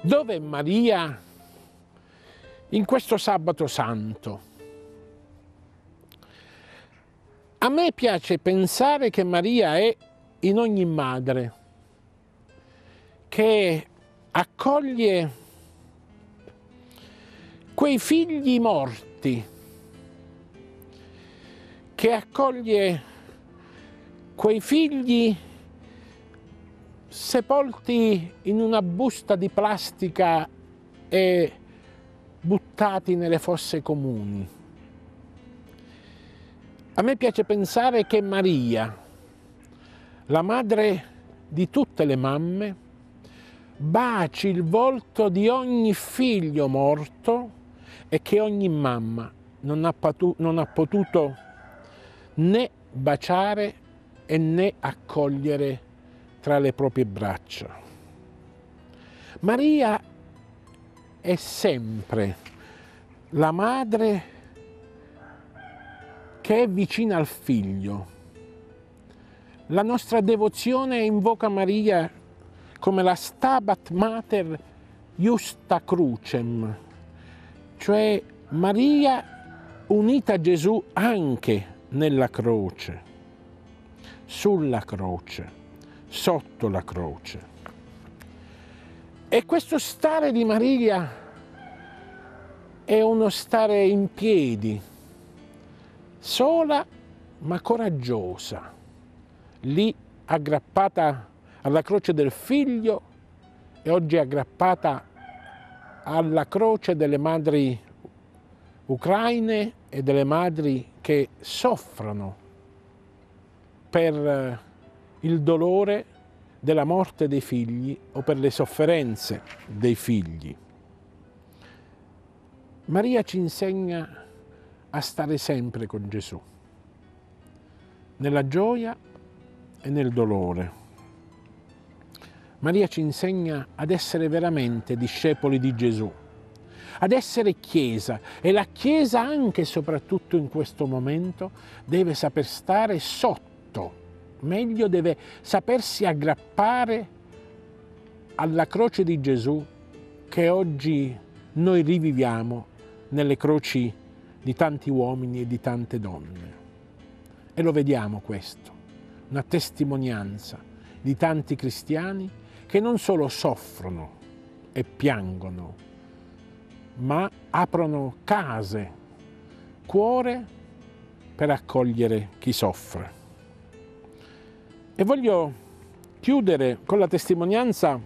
Dove è Maria in questo sabato santo? A me piace pensare che Maria è in ogni madre, che accoglie quei figli morti, che accoglie quei figli sepolti in una busta di plastica e buttati nelle fosse comuni. A me piace pensare che Maria, la madre di tutte le mamme, baci il volto di ogni figlio morto e che ogni mamma non ha, non ha potuto né baciare e né accogliere tra le proprie braccia. Maria è sempre la madre che è vicina al figlio. La nostra devozione invoca Maria come la Stabat Mater Justa Crucem, cioè Maria unita a Gesù anche nella croce, sulla croce sotto la croce. E questo stare di Maria è uno stare in piedi, sola ma coraggiosa, lì aggrappata alla croce del figlio e oggi aggrappata alla croce delle madri ucraine e delle madri che soffrono per il dolore della morte dei figli o per le sofferenze dei figli. Maria ci insegna a stare sempre con Gesù, nella gioia e nel dolore. Maria ci insegna ad essere veramente discepoli di Gesù, ad essere Chiesa e la Chiesa anche e soprattutto in questo momento deve saper stare sotto meglio deve sapersi aggrappare alla croce di Gesù che oggi noi riviviamo nelle croci di tanti uomini e di tante donne. E lo vediamo questo, una testimonianza di tanti cristiani che non solo soffrono e piangono, ma aprono case, cuore per accogliere chi soffre. E voglio chiudere con la testimonianza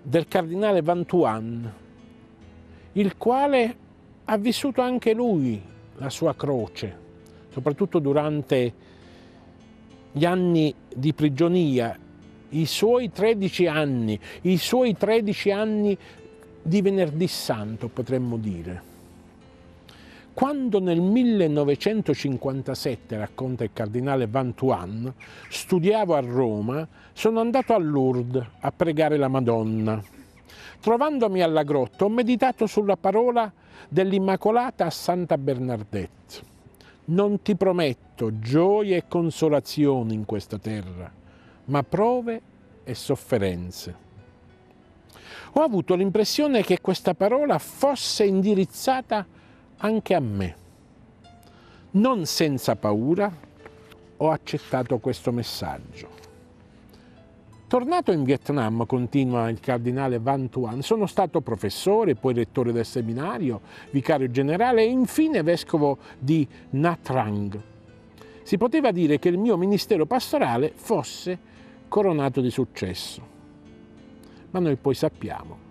del cardinale Vantuan, il quale ha vissuto anche lui la sua croce, soprattutto durante gli anni di prigionia, i suoi 13 anni, i suoi 13 anni di venerdì santo, potremmo dire. Quando nel 1957, racconta il cardinale Vantuan, studiavo a Roma, sono andato a Lourdes a pregare la Madonna. Trovandomi alla grotta ho meditato sulla parola dell'Immacolata a Santa Bernardette. Non ti prometto gioie e consolazioni in questa terra, ma prove e sofferenze. Ho avuto l'impressione che questa parola fosse indirizzata a anche a me. Non senza paura ho accettato questo messaggio. Tornato in Vietnam, continua il cardinale Van Tuan, sono stato professore, poi rettore del seminario, vicario generale e infine vescovo di Nha Trang. Si poteva dire che il mio ministero pastorale fosse coronato di successo. Ma noi poi sappiamo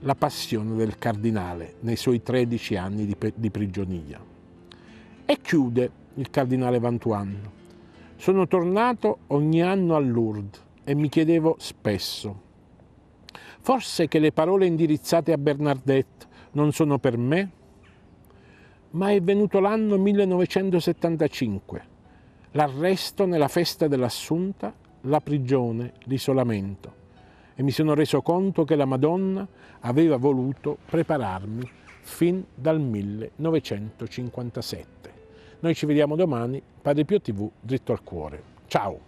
la passione del cardinale nei suoi 13 anni di, di prigionia. E chiude il cardinale Vantuan. Sono tornato ogni anno a Lourdes e mi chiedevo spesso, forse che le parole indirizzate a Bernardette non sono per me? Ma è venuto l'anno 1975, l'arresto nella festa dell'Assunta, la prigione, l'isolamento e mi sono reso conto che la Madonna aveva voluto prepararmi fin dal 1957. Noi ci vediamo domani, Padre Pio TV, dritto al cuore. Ciao!